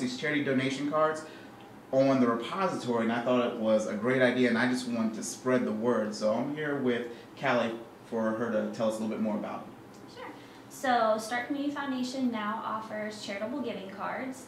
these charity donation cards on the repository, and I thought it was a great idea, and I just wanted to spread the word. So I'm here with Callie for her to tell us a little bit more about it. Sure. So Stark Community Foundation now offers charitable giving cards,